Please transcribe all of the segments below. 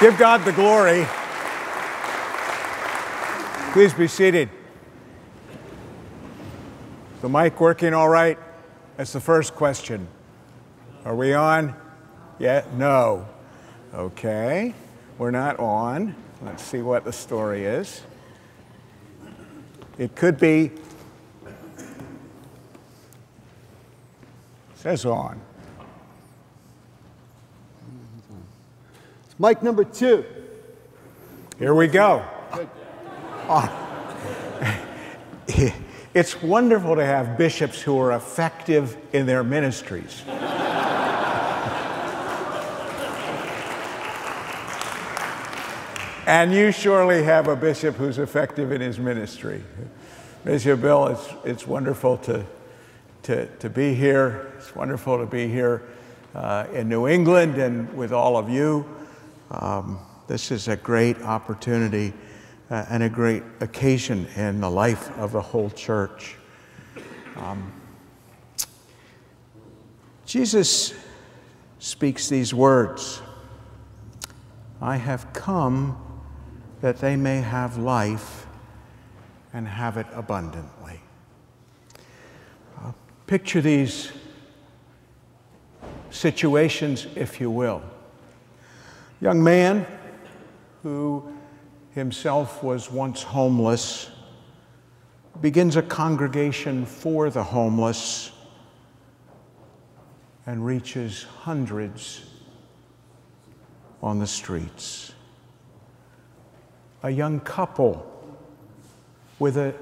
Give God the glory. Please be seated. The mic working all right? That's the first question. Are we on? Yeah? No. Okay. We're not on. Let's see what the story is. It could be, says on. Mic number two. Here we go. Ah. It's wonderful to have bishops who are effective in their ministries. and you surely have a bishop who's effective in his ministry. Bishop Bill, it's, it's wonderful to, to, to be here. It's wonderful to be here uh, in New England and with all of you. Um, this is a great opportunity uh, and a great occasion in the life of the whole church. Um, Jesus speaks these words I have come that they may have life and have it abundantly. Uh, picture these situations, if you will young man who himself was once homeless begins a congregation for the homeless and reaches hundreds on the streets. A young couple with a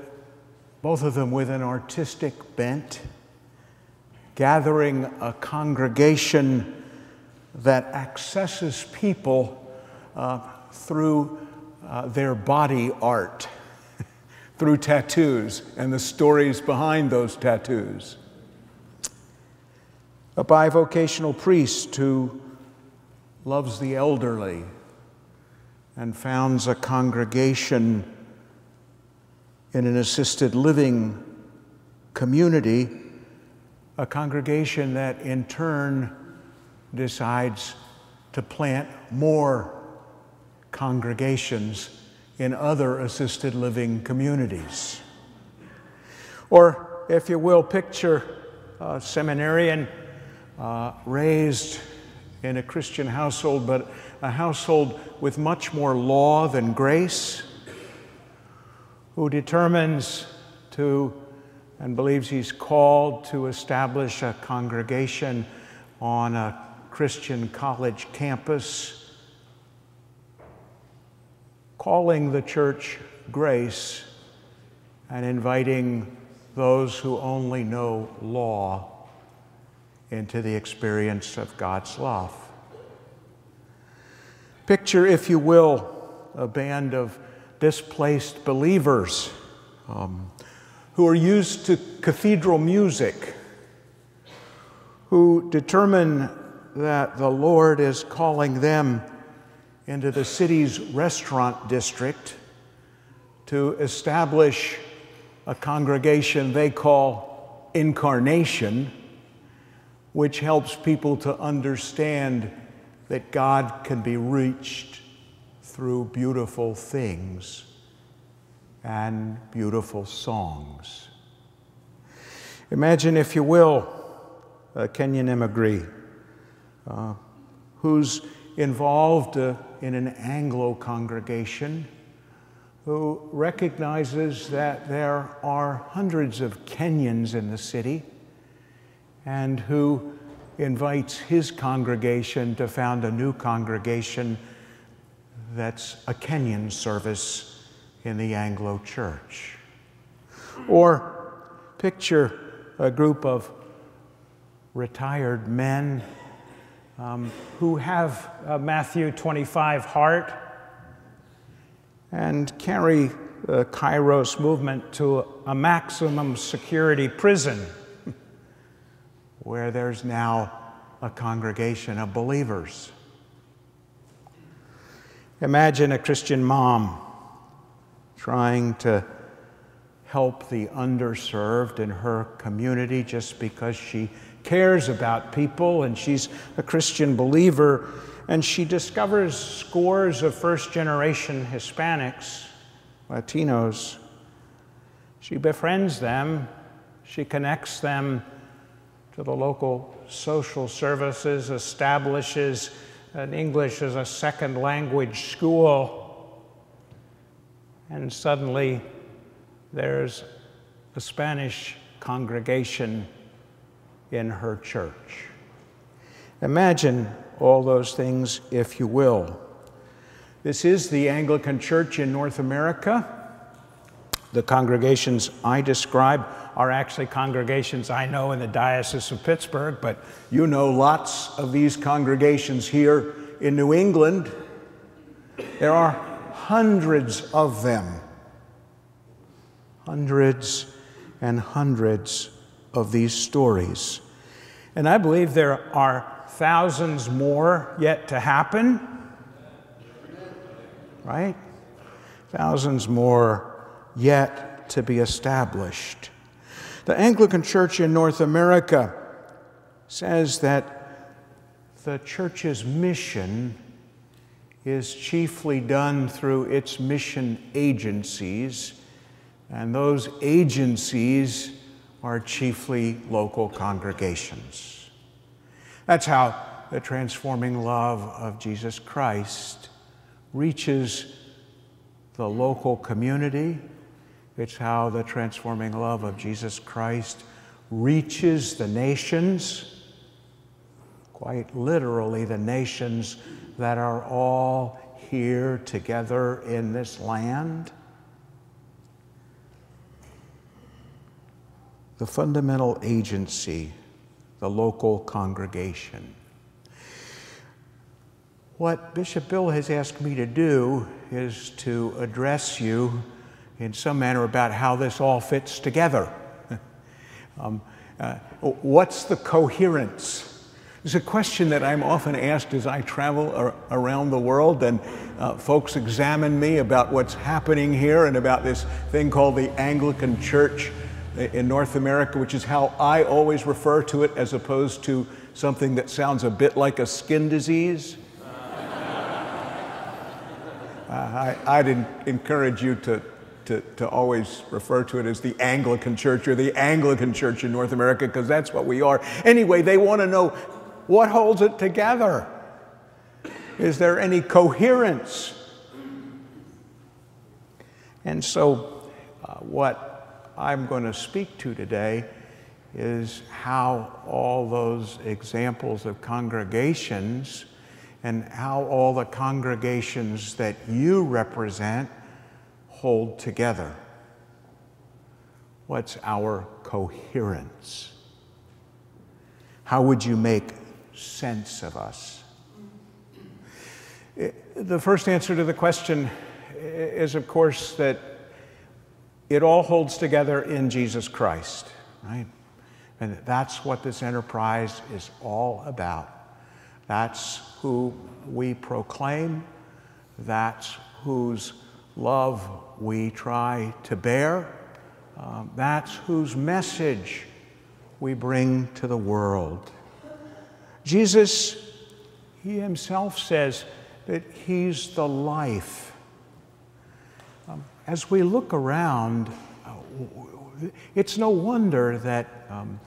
both of them with an artistic bent, gathering a congregation that accesses people uh, through uh, their body art, through tattoos and the stories behind those tattoos. A bivocational priest who loves the elderly and founds a congregation in an assisted living community, a congregation that in turn decides to plant more congregations in other assisted living communities. Or, if you will, picture a seminarian uh, raised in a Christian household, but a household with much more law than grace, who determines to and believes he's called to establish a congregation on a Christian college campus, calling the church grace and inviting those who only know law into the experience of God's love. Picture, if you will, a band of displaced believers um, who are used to cathedral music, who determine that the Lord is calling them into the city's restaurant district to establish a congregation they call Incarnation, which helps people to understand that God can be reached through beautiful things and beautiful songs. Imagine, if you will, uh, a Kenyan immigrant who's involved uh, in an Anglo congregation, who recognizes that there are hundreds of Kenyans in the city, and who invites his congregation to found a new congregation that's a Kenyan service in the Anglo church. Or picture a group of retired men um, who have a Matthew 25 heart and carry the Kairos movement to a maximum security prison where there's now a congregation of believers. Imagine a Christian mom trying to help the underserved in her community just because she cares about people and she's a Christian believer and she discovers scores of first generation Hispanics, Latinos. She befriends them, she connects them to the local social services, establishes an English as a second language school, and suddenly there's a Spanish congregation in her church. Imagine all those things, if you will. This is the Anglican Church in North America. The congregations I describe are actually congregations I know in the Diocese of Pittsburgh, but you know lots of these congregations here in New England. There are hundreds of them. Hundreds and hundreds of these stories. And I believe there are thousands more yet to happen. Right? Thousands more yet to be established. The Anglican Church in North America says that the church's mission is chiefly done through its mission agencies, and those agencies are chiefly local congregations. That's how the transforming love of Jesus Christ reaches the local community. It's how the transforming love of Jesus Christ reaches the nations, quite literally, the nations that are all here together in this land. The fundamental agency, the local congregation. What Bishop Bill has asked me to do is to address you in some manner about how this all fits together. um, uh, what's the coherence? It's a question that I'm often asked as I travel ar- around the world, and uh, folks examine me about what's happening here and about this thing called the Anglican Church in North America, which is how I always refer to it as opposed to something that sounds a bit like a skin disease. uh, I, I'd encourage you to, to, to always refer to it as the Anglican Church or the Anglican Church in North America, because that's what we are. Anyway, they want to know what holds it together. Is there any coherence? And so, uh, what I'm going to speak to today is how all those examples of congregations and how all the congregations that you represent hold together. What's our coherence? How would you make sense of us? Eh, the first answer to the question is, of course, that it all holds together in Jesus Christ, right? And that's what this enterprise is all about. That's who we proclaim, that's whose love we try to bear, um, that's whose message we bring to the world. Jesus, he himself says that he's the life as we look around, uh, it's no wonder that, um,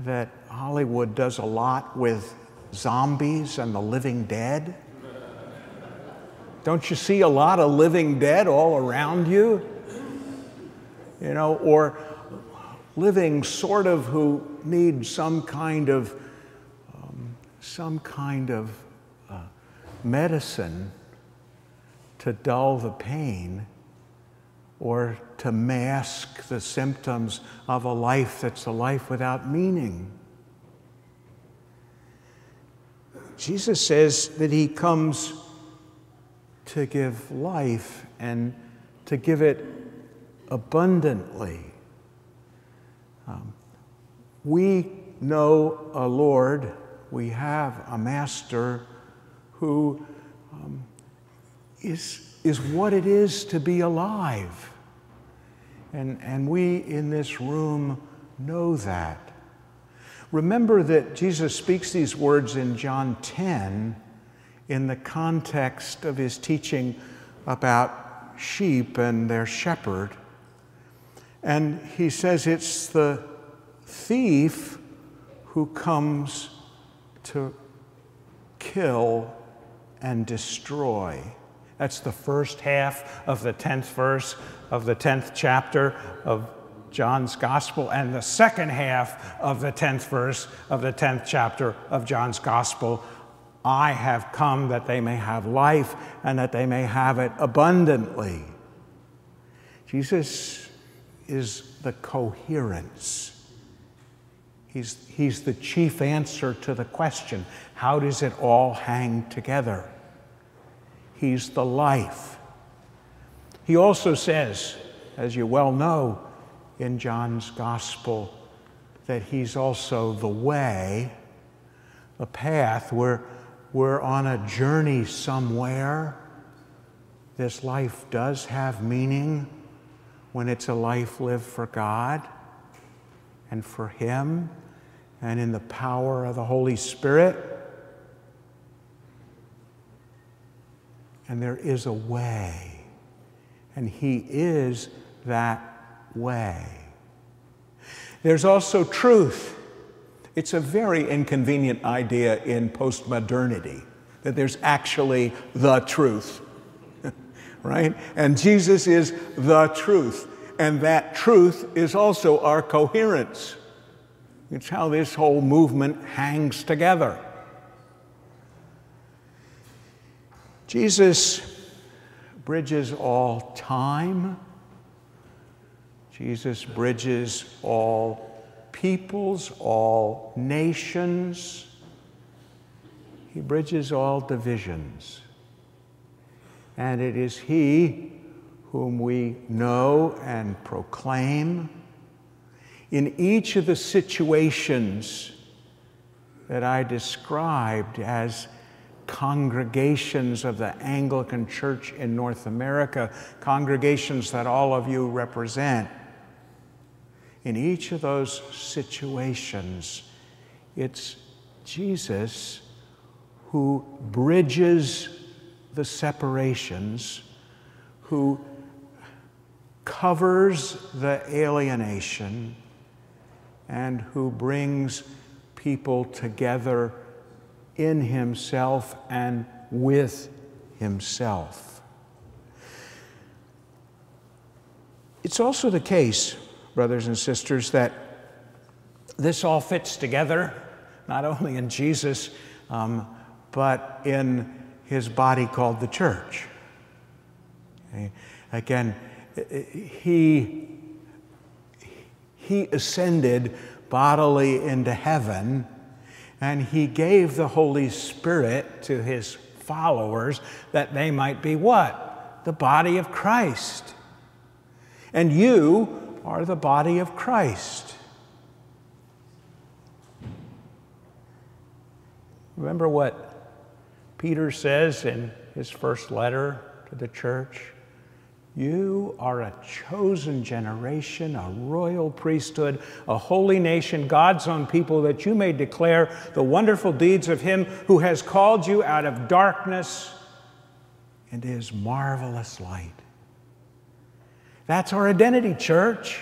that Hollywood does a lot with zombies and the living dead. Don't you see a lot of living dead all around you? You know, or living sort of who need some kind of um, some kind of uh, medicine to dull the pain or to mask the symptoms of a life that's a life without meaning. Jesus says that he comes to give life and to give it abundantly. Um, we know a Lord, we have a Master who um, is is what it is to be alive. And, and we in this room know that. Remember that Jesus speaks these words in John 10, in the context of his teaching about sheep and their shepherd. And he says it's the thief who comes to kill and destroy. That's the first half of the 10th verse of the 10th chapter of John's Gospel, and the second half of the 10th verse of the 10th chapter of John's Gospel. I have come that they may have life and that they may have it abundantly. Jesus is the coherence. He's, he's the chief answer to the question how does it all hang together? He's the life. He also says, as you well know in John's Gospel, that He's also the way, the path. We're, we're on a journey somewhere. This life does have meaning when it's a life lived for God and for Him and in the power of the Holy Spirit. And there is a way, and He is that way. There's also truth. It's a very inconvenient idea in postmodernity that there's actually the truth, right? And Jesus is the truth, and that truth is also our coherence. It's how this whole movement hangs together. Jesus bridges all time. Jesus bridges all peoples, all nations. He bridges all divisions. And it is He whom we know and proclaim. In each of the situations that I described as congregations of the Anglican Church in North America, congregations that all of you represent. In each of those situations, it's Jesus who bridges the separations, who covers the alienation, and who brings people together in himself and with himself. It's also the case, brothers and sisters, that this all fits together, not only in Jesus, um, but in his body called the church. Okay? Again, he, he ascended bodily into heaven and he gave the Holy Spirit to his followers that they might be what? The body of Christ. And you are the body of Christ. Remember what Peter says in his first letter to the church? You are a chosen generation, a royal priesthood, a holy nation, God's own people, that you may declare the wonderful deeds of Him who has called you out of darkness into His marvelous light. That's our identity, church.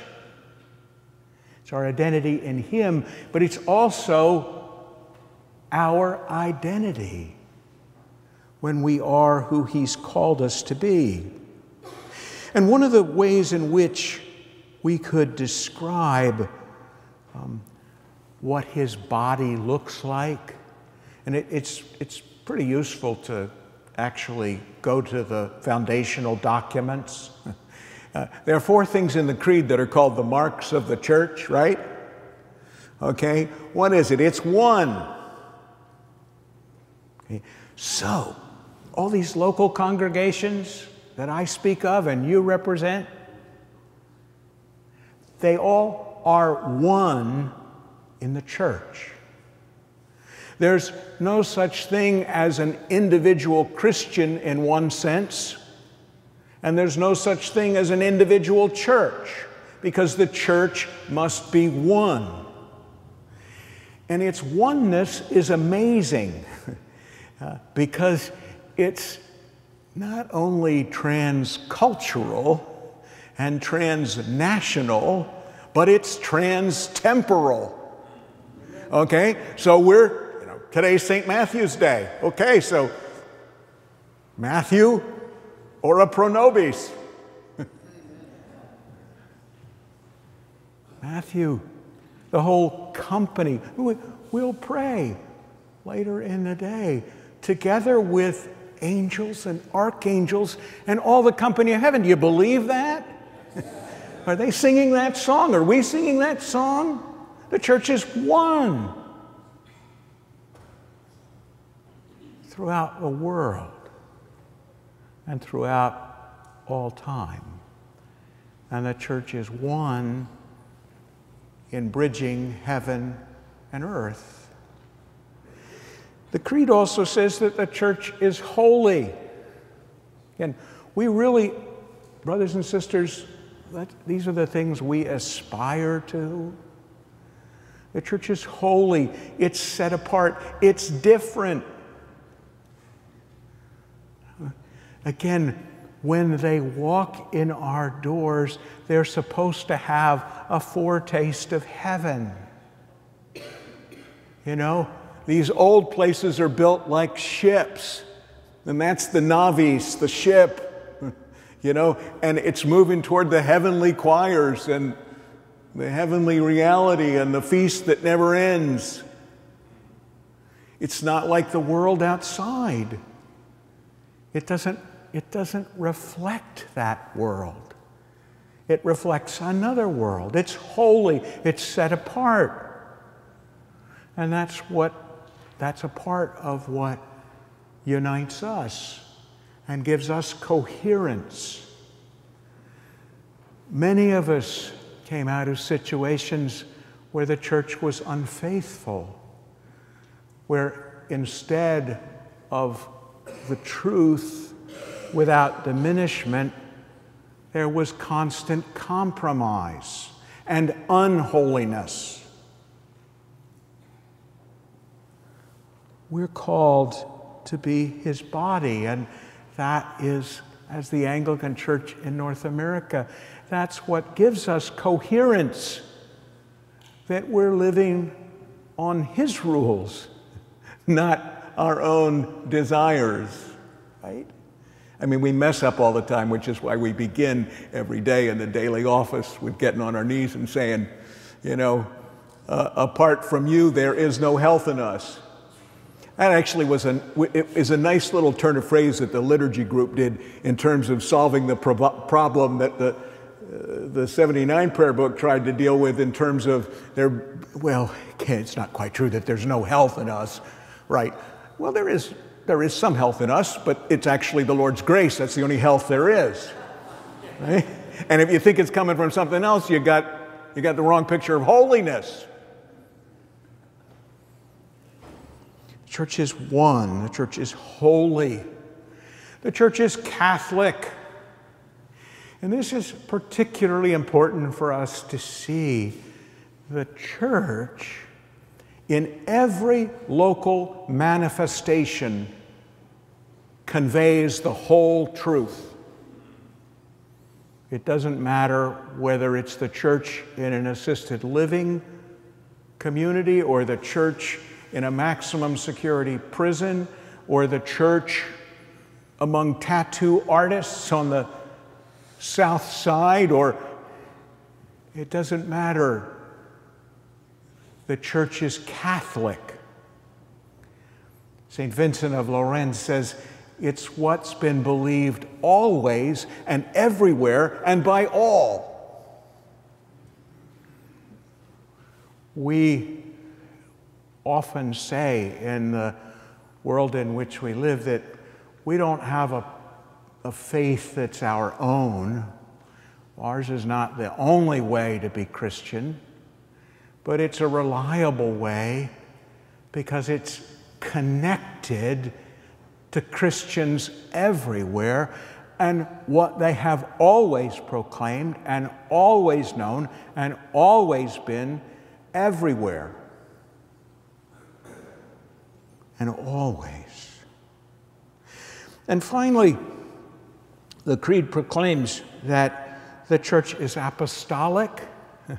It's our identity in Him, but it's also our identity when we are who He's called us to be. And one of the ways in which we could describe um, what his body looks like, and it, it's, it's pretty useful to actually go to the foundational documents. Uh, there are four things in the creed that are called the marks of the church, right? Okay, what is it? It's one. Okay. So, all these local congregations, that I speak of and you represent, they all are one in the church. There's no such thing as an individual Christian in one sense, and there's no such thing as an individual church because the church must be one. And its oneness is amazing. uh, because it's not only transcultural and transnational, but it's transtemporal. Okay? So we're, you know, today's St. Matthew's Day. Okay, so Matthew ora pro nobis. Matthew, the whole company. We'll pray later in the day together with angels and archangels and all the company of heaven. Do you believe that? Are they singing that song? Are we singing that song? The church is one throughout the world and throughout all time. And the church is one in bridging heaven and earth. The Creed also says that the church is holy. And we really, brothers and sisters, these are the things we aspire to. The church is holy, it's set apart, it's different. Again, when they walk in our doors, they're supposed to have a foretaste of heaven. You know, these old places are built like ships, and that's the navis, the ship, you know, and it's moving toward the heavenly choirs and the heavenly reality and the feast that never ends. It's not like the world outside. It doesn't, it doesn't reflect that world. It reflects another world. It's holy, it's set apart. And that's what that's a part of what unites us and gives us coherence. Many of us came out of situations where the church was unfaithful, where instead of the truth without diminishment, there was constant compromise and unholiness. We're called to be his body, and that is, as the Anglican Church in North America, that's what gives us coherence that we're living on his rules, not our own desires, right? I mean, we mess up all the time, which is why we begin every day in the daily office with getting on our knees and saying, you know, uh, apart from you, there is no health in us. That actually was an, is a nice little turn of phrase that the liturgy group did in terms of solving the problem that the, uh, the 79 prayer book tried to deal with in terms of there, well, it's not quite true that there's no health in us, right? Well, there is, there is some health in us, but it's actually the Lord's grace. That's the only health there is. Right? And if you think it's coming from something else, you got, you got the wrong picture of holiness. The church is one, the church is holy, the church is Catholic. And this is particularly important for us to see. The church, in every local manifestation, conveys the whole truth. It doesn't matter whether it's the church in an assisted living community or the church in a maximum security prison or the church among tattoo artists on the south side, or it doesn't matter. The church is Catholic. St. Vincent of Lérins says, it's what's been believed always and everywhere and by all. We often say in the world in which we live that we don't have a, a faith that's our own. Ours is not the only way to be Christian, but it's a reliable way because it's connected to Christians everywhere and what they have always proclaimed and always known and always been everywhere and always. And finally, the Creed proclaims that the church is apostolic.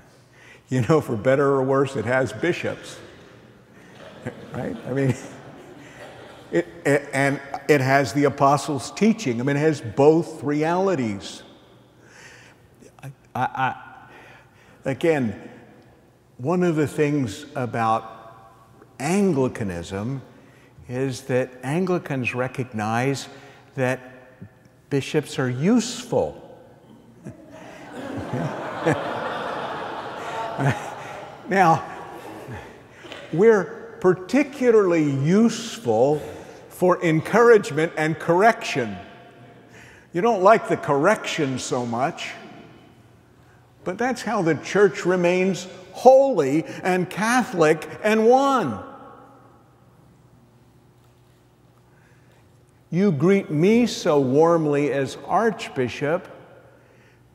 You know, for better or worse, it has bishops, right? I mean, it, it, and it has the apostles' teaching. I mean, it has both realities. I, I, again, one of the things about Anglicanism is that Anglicans recognize that bishops are useful. now, we're particularly useful for encouragement and correction. You don't like the correction so much, but that's how the church remains holy and Catholic and one. You greet me so warmly as Archbishop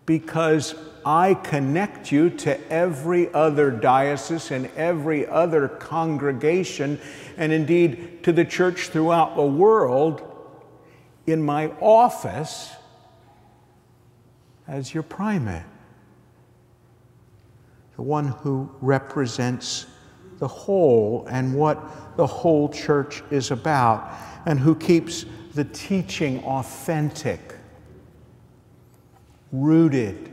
because I connect you to every other diocese and every other congregation, and indeed to the church throughout the world in my office as your primate, the one who represents the whole and what the whole church is about, and who keeps the teaching authentic, rooted,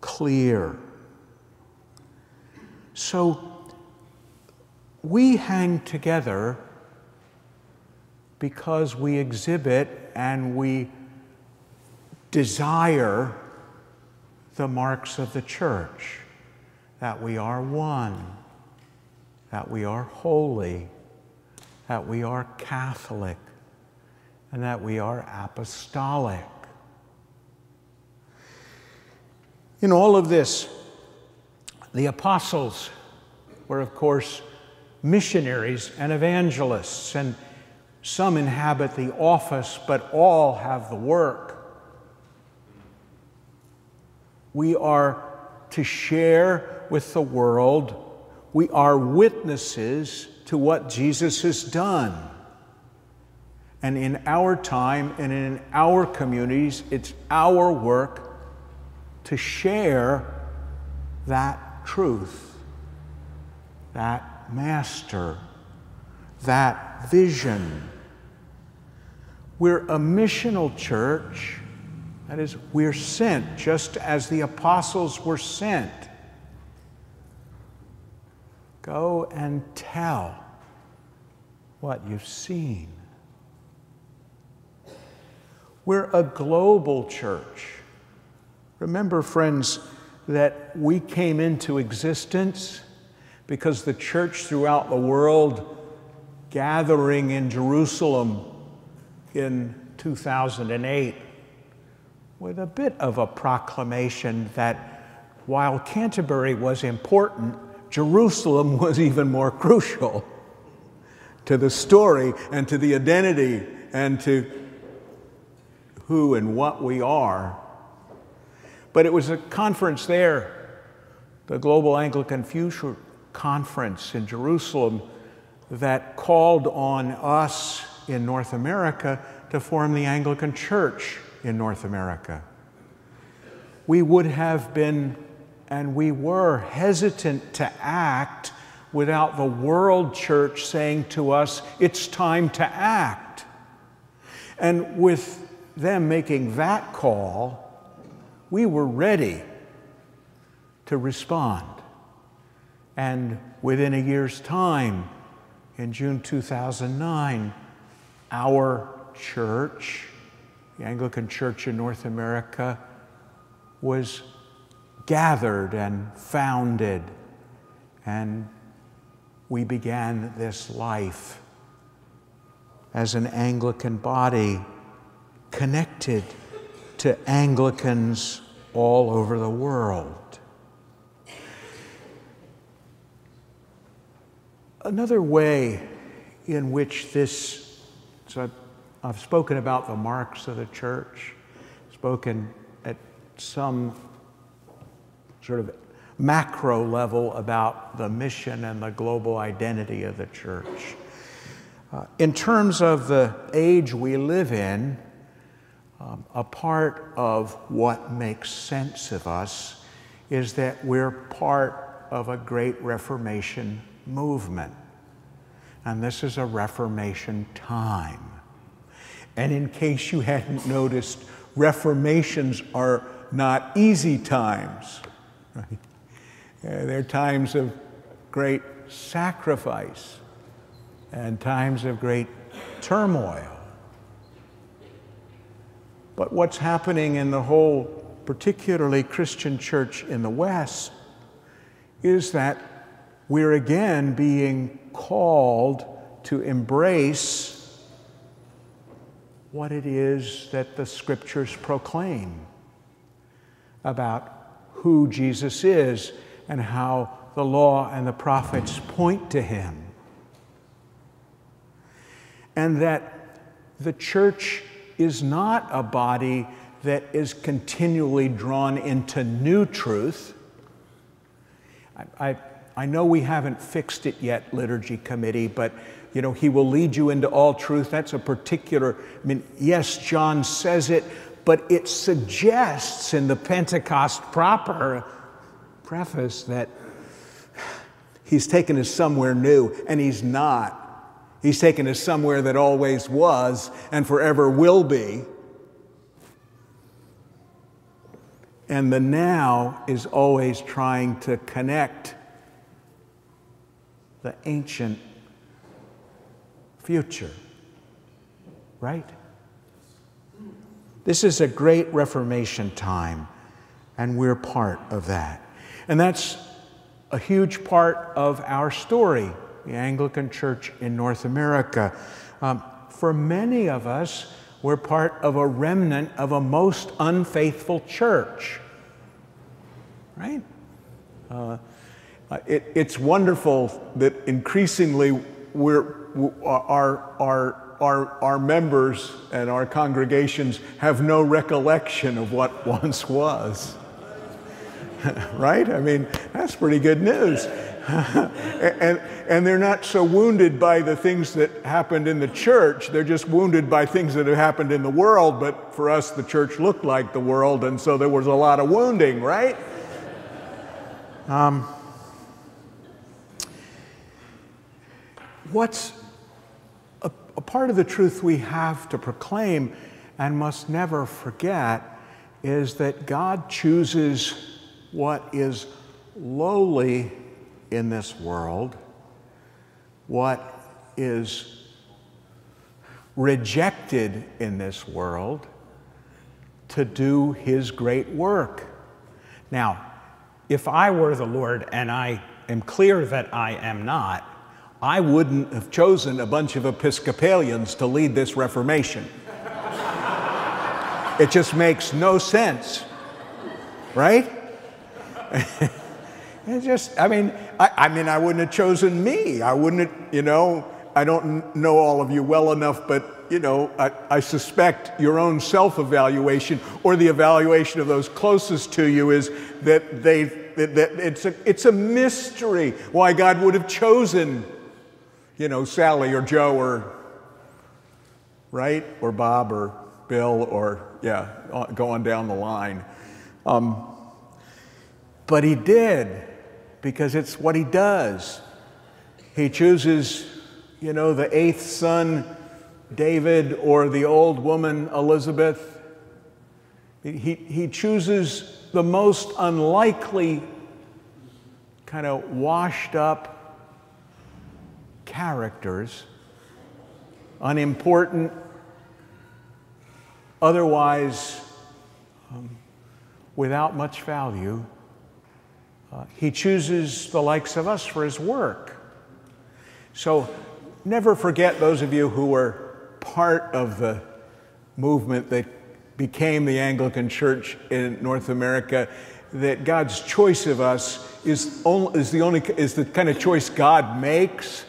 clear. So we hang together because we exhibit and we desire the marks of the church that we are one, that we are holy that we are Catholic and that we are apostolic. In all of this, the apostles were, of course, missionaries and evangelists, and some inhabit the office, but all have the work. We are to share with the world. We are witnesses to what Jesus has done. And in our time and in our communities, it's our work to share that truth, that master, that vision. We're a missional church. That is, we're sent just as the apostles were sent. Go and tell what you've seen. We're a global church. Remember, friends, that we came into existence because the church throughout the world gathering in Jerusalem in 2008 with a bit of a proclamation that while Canterbury was important, Jerusalem was even more crucial to the story and to the identity and to who and what we are. But it was a conference there, the Global Anglican Future Conference in Jerusalem, that called on us in North America to form the Anglican Church in North America. We would have been and we were hesitant to act without the world church saying to us, it's time to act. And with them making that call, we were ready to respond. And within a year's time, in June 2009, our church, the Anglican Church in North America, was gathered and founded, and we began this life as an Anglican body connected to Anglicans all over the world. Another way in which this, so I've spoken about the marks of the church, spoken at some sort of macro level about the mission and the global identity of the church. Uh, in terms of the age we live in, um, a part of what makes sense of us is that we're part of a great Reformation movement. And this is a Reformation time. And in case you hadn't noticed, Reformations are not easy times. Right? Uh, they're times of great sacrifice and times of great turmoil. But what's happening in the whole, particularly Christian church in the West, is that we're again being called to embrace what it is that the scriptures proclaim about who Jesus is and how the law and the prophets point to him and that the church is not a body that is continually drawn into new truth. I, I, I, know we haven't fixed it yet, Liturgy Committee, but you know, He will lead you into all truth. That's a particular, I mean, yes, John says it, but it suggests in the Pentecost proper preface that He's taken us somewhere new, and He's not. He's taken us somewhere that always was and forever will be. And the now is always trying to connect the ancient future. Right? This is a great Reformation time, and we're part of that. And that's a huge part of our story the Anglican Church in North America. Um, for many of us, we're part of a remnant of a most unfaithful church. Right? Uh, it, it's wonderful that increasingly we're, our, our, our, our members and our congregations have no recollection of what once was. right? I mean, that's pretty good news. and, and they're not so wounded by the things that happened in the church. They're just wounded by things that have happened in the world. But for us, the church looked like the world, and so there was a lot of wounding, right? Um, what's part of the truth we have to proclaim and must never forget is that God chooses what is lowly in this world, what is rejected in this world, to do His great work. Now, if I were the Lord, and I am clear that I am not, I wouldn't have chosen a bunch of Episcopalians to lead this Reformation. it just makes no sense, right? It just, I mean, I, I, mean, I wouldn't have chosen me. I wouldn't, have, you know, I don't know all of you well enough, but, you know, I, I suspect your own self evaluation or the evaluation of those closest to you is that they, that, that it's, a, it's a mystery why God would have chosen, you know, Sally or Joe or, right? Or Bob or Bill or, yeah, going down the line. Um, but he did because it's what he does. He chooses, you know, the eighth son, David, or the old woman, Elizabeth. He, he chooses the most unlikely, kind of washed up characters, unimportant, otherwise um, without much value. Uh, he chooses the likes of us for his work. So never forget those of you who were part of the movement that became the Anglican Church in North America that God's choice of us is, only, is the only is the kind of choice God makes.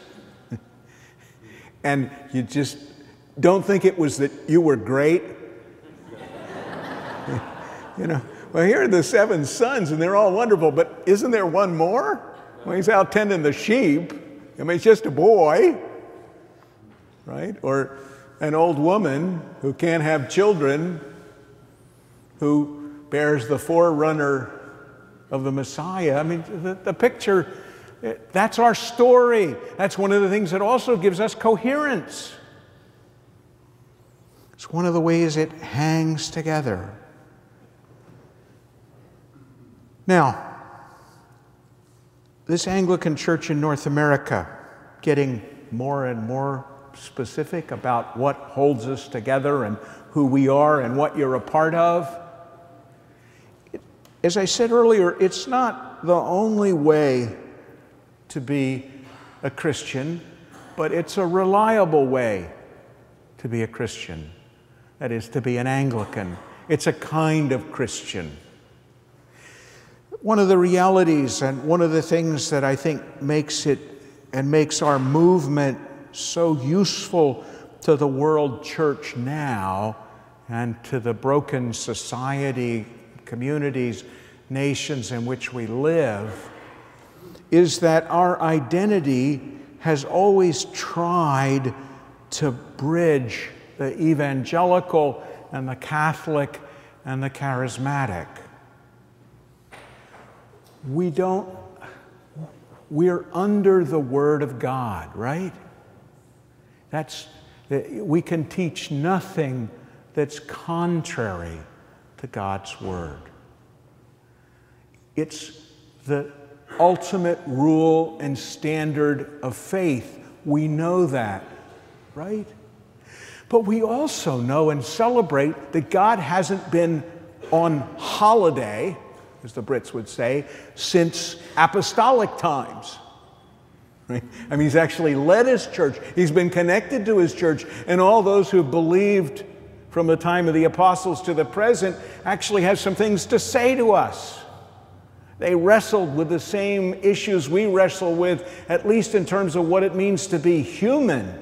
And you just don't think it was that you were great. you know, well, here are the seven sons, and they're all wonderful, but isn't there one more? Well, he's out tending the sheep. I mean, it's just a boy. right? Or an old woman who can't have children who bears the forerunner of the Messiah. I mean, the, the picture, that's our story. That's one of the things that also gives us coherence. It's one of the ways it hangs together. Now, this Anglican church in North America getting more and more specific about what holds us together and who we are and what you're a part of. As I said earlier, it's not the only way to be a Christian, but it's a reliable way to be a Christian. That is, to be an Anglican. It's a kind of Christian. One of the realities and one of the things that I think makes it and makes our movement so useful to the world church now and to the broken society, communities, nations in which we live is that our identity has always tried to bridge the evangelical and the Catholic and the charismatic we don't, we're under the Word of God, right? That's, we can teach nothing that's contrary to God's Word. It's the ultimate rule and standard of faith. We know that, right? But we also know and celebrate that God hasn't been on holiday as the Brits would say, since apostolic times. Right? I mean, he's actually led his church, he's been connected to his church, and all those who believed from the time of the apostles to the present actually have some things to say to us. They wrestled with the same issues we wrestle with, at least in terms of what it means to be human.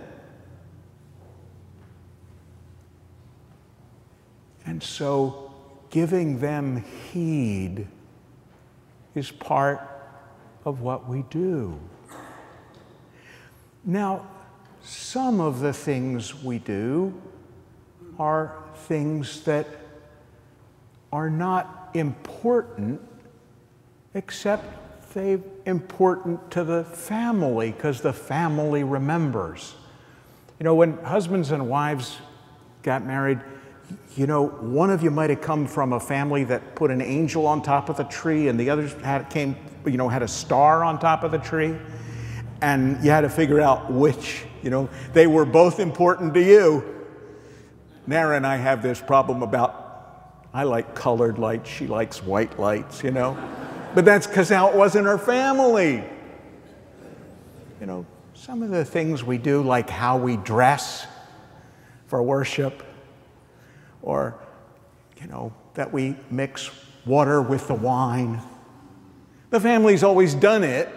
And so giving them heed is part of what we do. Now, some of the things we do are things that are not important except they're important to the family because the family remembers. You know, when husbands and wives got married, you know, one of you might have come from a family that put an angel on top of the tree, and the others had came, you know, had a star on top of the tree, and you had to figure out which. You know, they were both important to you. Nara and I have this problem about I like colored lights, she likes white lights, you know, but that's because how it was in her family. You know, some of the things we do, like how we dress for worship or, you know, that we mix water with the wine. The family's always done it.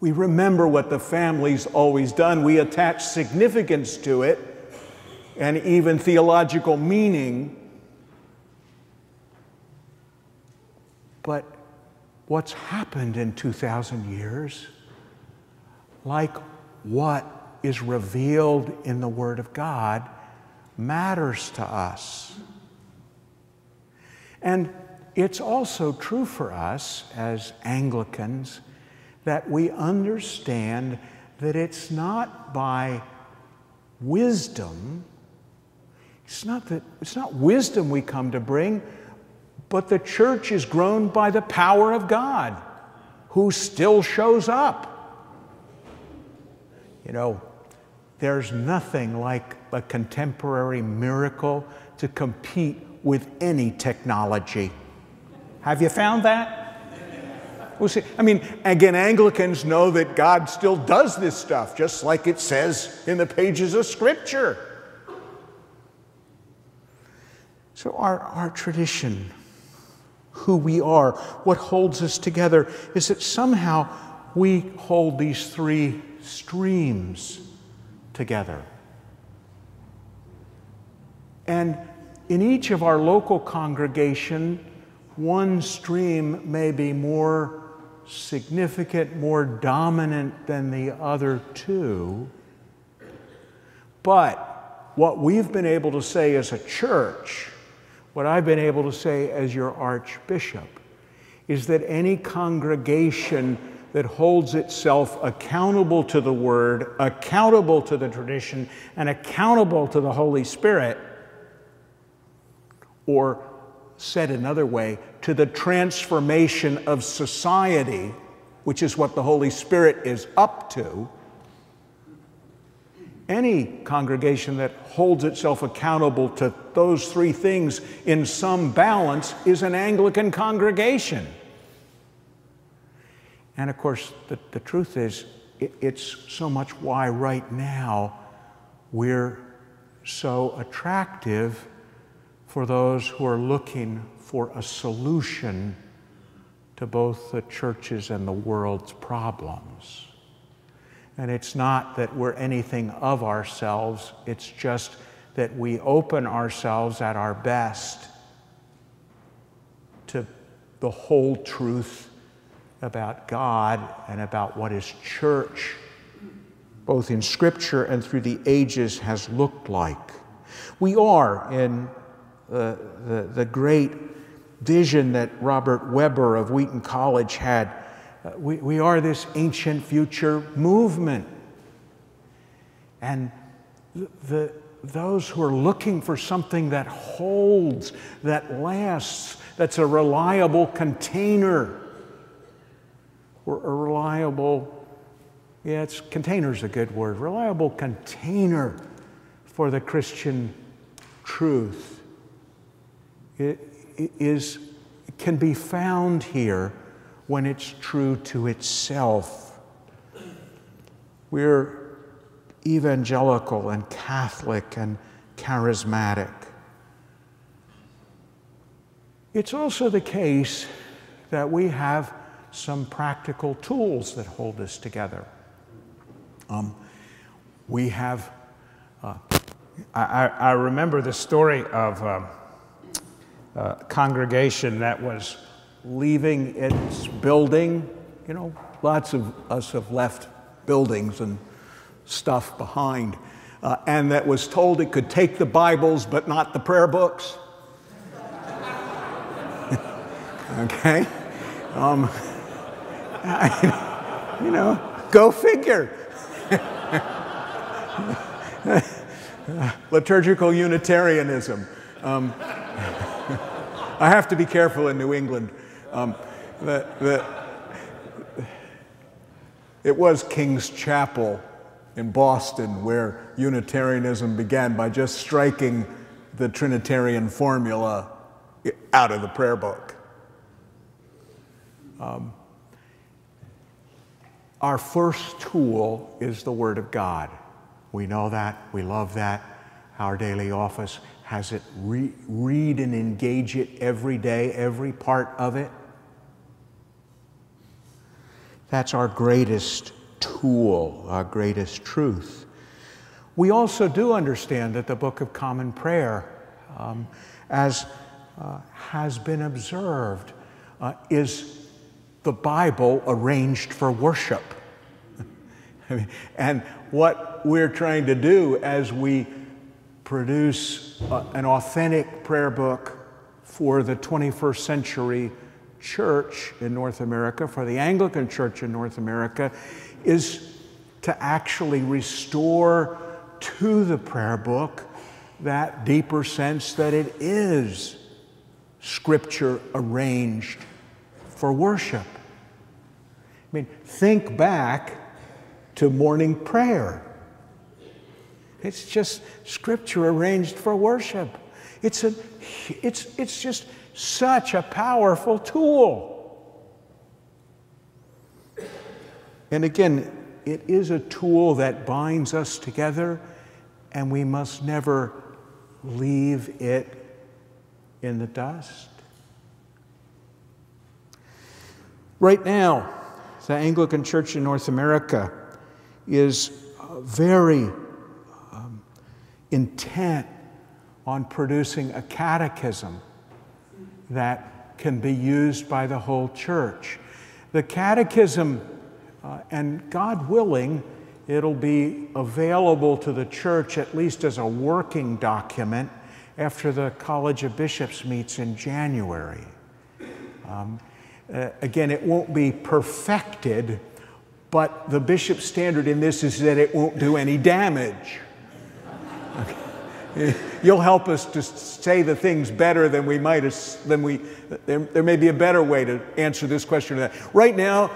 We remember what the family's always done. We attach significance to it and even theological meaning. But what's happened in 2,000 years, like what is revealed in the Word of God, matters to us. And it's also true for us as Anglicans that we understand that it's not by wisdom, it's not, that, it's not wisdom we come to bring, but the church is grown by the power of God who still shows up. You know, there's nothing like a contemporary miracle to compete with any technology. Have you found that? We'll see. I mean, again, Anglicans know that God still does this stuff, just like it says in the pages of Scripture. So, our, our tradition, who we are, what holds us together, is that somehow we hold these three streams together. And in each of our local congregation, one stream may be more significant, more dominant than the other two. But what we've been able to say as a church, what I've been able to say as your archbishop, is that any congregation that holds itself accountable to the Word, accountable to the tradition, and accountable to the Holy Spirit, or said another way, to the transformation of society, which is what the Holy Spirit is up to, any congregation that holds itself accountable to those three things in some balance is an Anglican congregation. And of course, the, the truth is, it, it's so much why right now we're so attractive for those who are looking for a solution to both the church's and the world's problems. And it's not that we're anything of ourselves, it's just that we open ourselves at our best to the whole truth about God and about what His church, both in Scripture and through the ages, has looked like. We are in the, the, the great vision that Robert Webber of Wheaton College had uh, Uh, we, we are this ancient future movement. And the, those who are looking for something that holds, that lasts, that's a reliable container, or a reliable, yeah, it's container's a good word, reliable container for the Christian truth. It, it is, can be found here when it's true to itself. We're evangelical and Catholic and charismatic. It's also the case that we have some practical tools that hold us together. Um, we have, uh, I, I, remember the story of um, a congregation that was leaving its building. You know, lots of us have left buildings and stuff behind. Uh, and that was told it could take the Bibles but not the prayer books. okay? Um, I, you know, go figure. Liturgical Unitarianism. Um, I have to be careful in New England. Um, the, the, it was King's Chapel in Boston where Unitarianism began by just striking the Trinitarian formula out of the prayer book. Um, our first tool is the Word of God. We know that, we love that. Our daily office has it. Re- read and engage it every day, every part of it. That's our greatest tool, our greatest truth. We also do understand that the Book of Common Prayer, um, as uh, has been observed, uh, is the Bible arranged for worship. and what we're trying to do as we produce uh, an authentic prayer book for the 21st century church in North America, for the Anglican church in North America, is to actually restore to the prayer book that deeper sense that it is scripture arranged for worship. I mean, think back to morning prayer. It's just scripture arranged for worship. It's, a, it's, it's just such a powerful tool. And again, it is a tool that binds us together, and we must never leave it in the dust. Right now, the Anglican Church in North America is very um, intent on producing a catechism that can be used by the whole church. The catechism, uh, and God willing, it'll be available to the church at least as a working document after the College of Bishops meets in January. Um, uh, again, it won't be perfected, but the bishop's standard in this is that it won't do any damage. You'll help us to say the things better than we might, than we, there, there may be a better way to answer this question. Or that. Right now,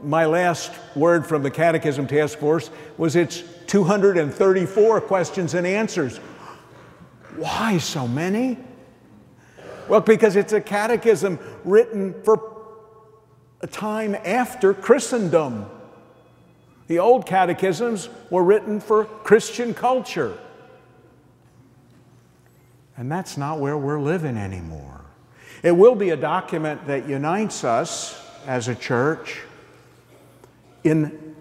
my last word from the Catechism Task Force was it's 234 questions and answers. Why so many? Well, because it's a catechism written for a time after Christendom. The old catechisms were written for Christian culture. And that's not where we're living anymore. It will be a document that unites us as a church in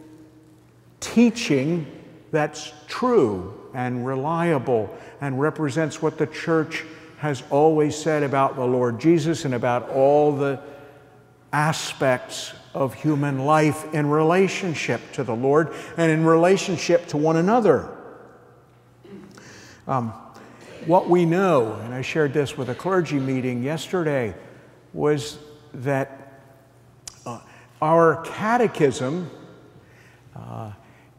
teaching that's true and reliable and represents what the church has always said about the Lord Jesus and about all the aspects of human life in relationship to the Lord and in relationship to one another. Um, what we know, and I shared this with a clergy meeting yesterday, was that uh, our catechism uh,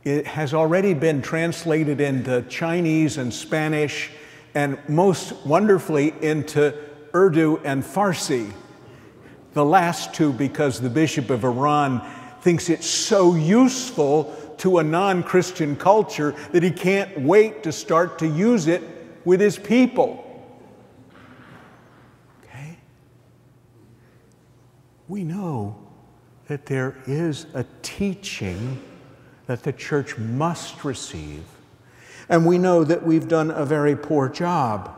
it has already been translated into Chinese and Spanish, and most wonderfully into Urdu and Farsi. The last two, because the Bishop of Iran thinks it's so useful to a non Christian culture that he can't wait to start to use it with his people. Okay? We know that there is a teaching that the church must receive. And we know that we've done a very poor job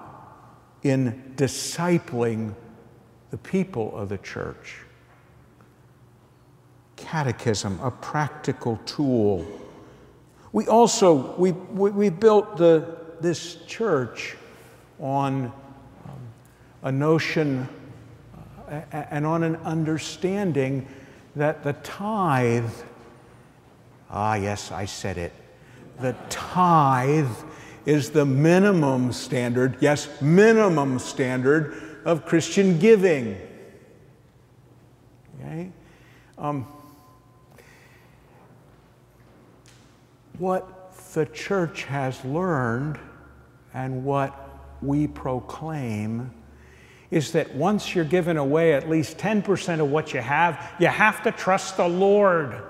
in discipling the people of the church. Catechism, a practical tool. We also, we, we, we built the, this church on um, a notion uh, and on an understanding that the tithe Ah, yes, I said it. The tithe is the minimum standard, yes, minimum standard of Christian giving. Okay? Um, what the church has learned and what we proclaim is that once you're given away at least 10% of what you have, you have to trust the Lord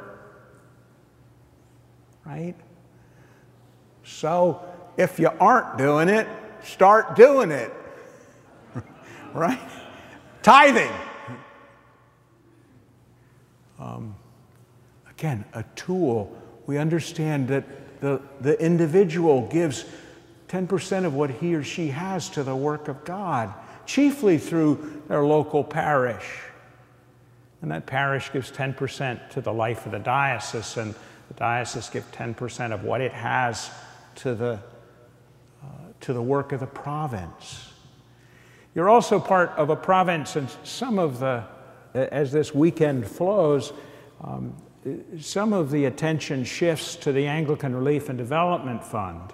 right? So if you aren't doing it, start doing it, right? Tithing. Um, again, a tool. We understand that the, the individual gives 10% of what he or she has to the work of God, chiefly through their local parish. And that parish gives 10% to the life of the diocese. And the diocese gives 10% of what it has to the, uh, to the work of the province. You're also part of a province, and some of the, as this weekend flows, um, some of the attention shifts to the Anglican Relief and Development Fund.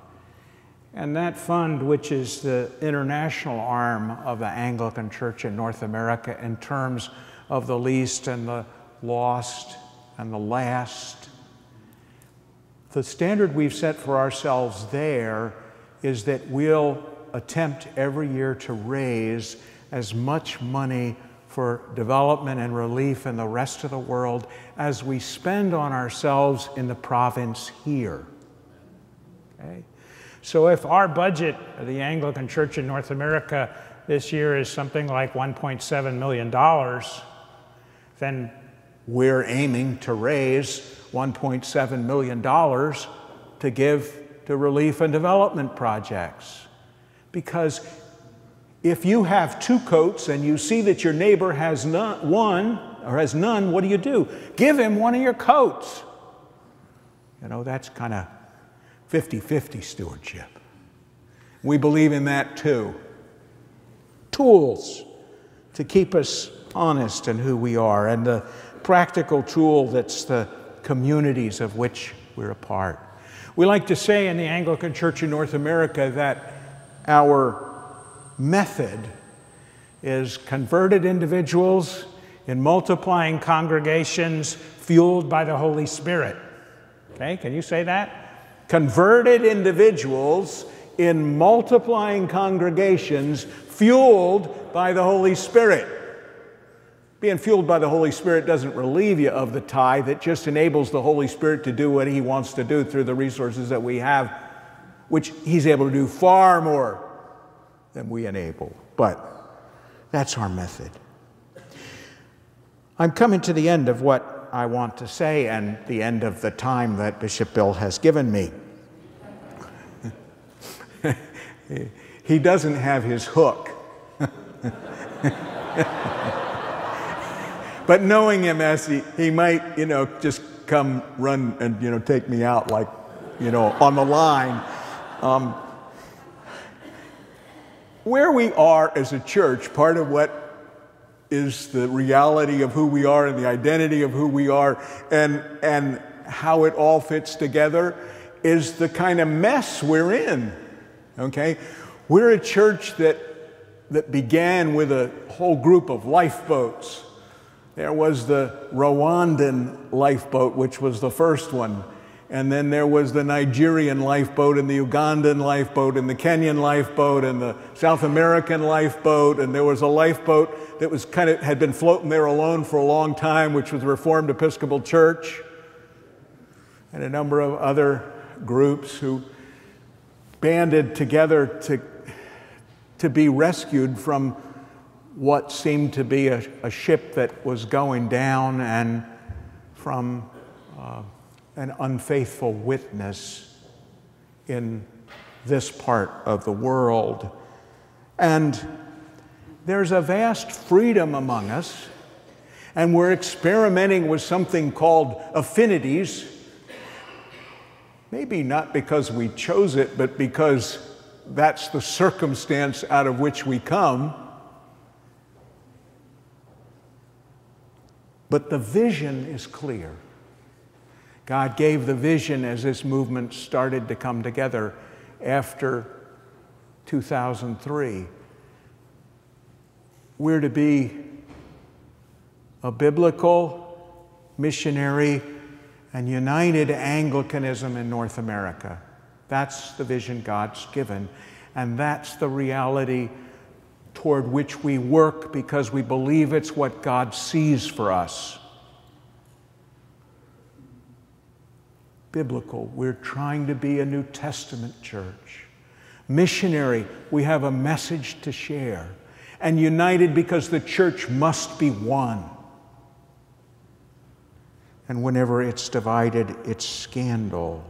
And that fund, which is the international arm of the Anglican Church in North America in terms of the least and the lost and the last, the standard we've set for ourselves there is that we'll attempt every year to raise as much money for development and relief in the rest of the world as we spend on ourselves in the province here. Okay? So if our budget of the Anglican Church in North America this year is something like $1.7 million, then we're aiming to raise $1.7 million to give to relief and development projects. Because if you have two coats and you see that your neighbor has none, one or has none, what do you do? Give him one of your coats. You know, that's kind of 50 50 stewardship. We believe in that too. Tools to keep us honest in who we are, and the practical tool that's the communities of which we're a part. We like to say in the Anglican Church in North America that our method is converted individuals in multiplying congregations fueled by the Holy Spirit. Okay, can you say that? Converted individuals in multiplying congregations fueled by the Holy Spirit. Being fueled by the Holy Spirit doesn't relieve you of the tithe, it just enables the Holy Spirit to do what He wants to do through the resources that we have, which He's able to do far more than we enable. But that's our method. I'm coming to the end of what I want to say and the end of the time that Bishop Bill has given me. he doesn't have his hook. but knowing him as he, he might, you know, just come run and, you know, take me out like, you know, on the line. Um, where we are as a church, part of what is the reality of who we are and the identity of who we are and, and how it all fits together is the kind of mess we're in. Okay? We're a church that, that began with a whole group of lifeboats. There was the Rwandan lifeboat, which was the first one. And then there was the Nigerian lifeboat, and the Ugandan lifeboat, and the Kenyan lifeboat, and the South American lifeboat. And there was a lifeboat that was kind of had been floating there alone for a long time, which was the Reformed Episcopal Church, and a number of other groups who banded together to, to be rescued from what seemed to be a, a ship that was going down and from uh, an unfaithful witness in this part of the world. And there's a vast freedom among us, and we're experimenting with something called affinities Maybe not because we chose it, but because that's the circumstance out of which we come. But the vision is clear. God gave the vision as this movement started to come together after 2003. We're to be a biblical missionary and united Anglicanism in North America. That's the vision God's given, and that's the reality toward which we work because we believe it's what God sees for us. Biblical, we're trying to be a New Testament church. Missionary, we have a message to share. And united because the church must be one and whenever it's divided, it's scandal.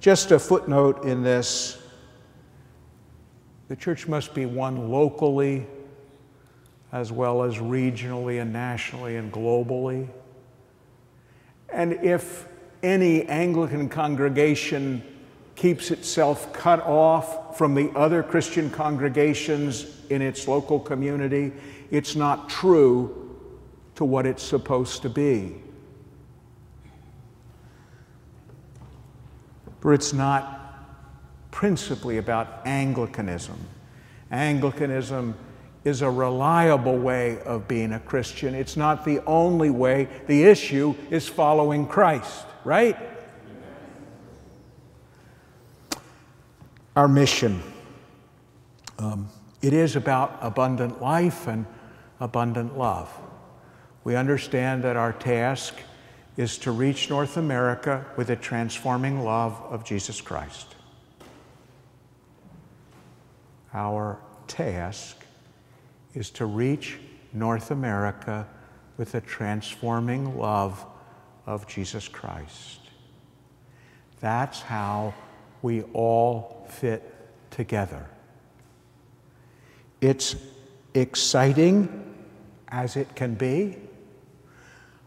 Just a footnote in this the church must be one locally as well as regionally and nationally and globally. And if any Anglican congregation keeps itself cut off from the other Christian congregations in its local community, it's not true to what it's supposed to be. For it's not principally about Anglicanism. Anglicanism is a reliable way of being a Christian. It's not the only way. The issue is following Christ, right? Our mission. Um, it is about abundant life and abundant love we understand that our task is to reach North America with a transforming love of Jesus Christ. Our task is to reach North America with a transforming love of Jesus Christ. That's how we all fit together. It's exciting as it can be.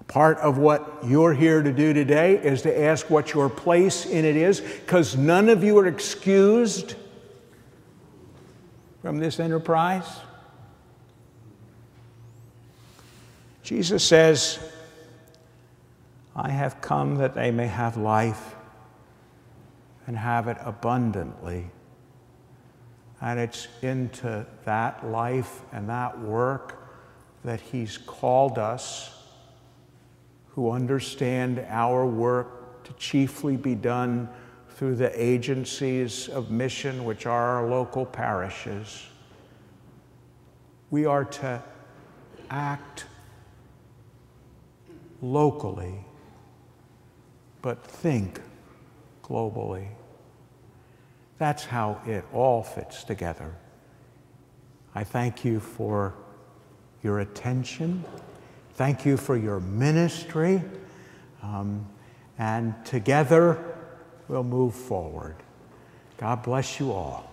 Part of what you're here to do today is to ask what your place in it is, because none of you are excused from this enterprise. Jesus says, I have come that they may have life and have it abundantly. And it's into that life and that work that He's called us who understand our work to chiefly be done through the agencies of mission, which are our local parishes. We are to act locally, but think globally. That's how it all fits together. I thank you for your attention. Thank you for your ministry. Um, and together we'll move forward. God bless you all.